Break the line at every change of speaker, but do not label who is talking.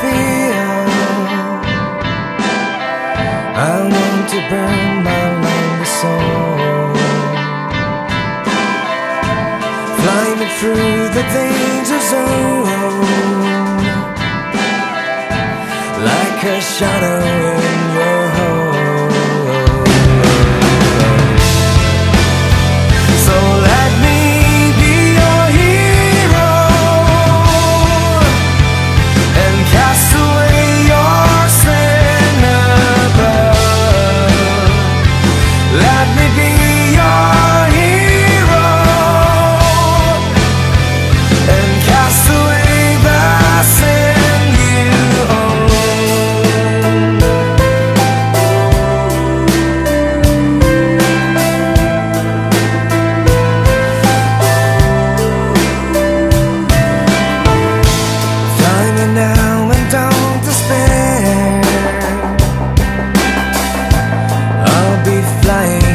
feel. I want to burn my lonely soul. Flying it through the danger zone. Like a shadow flying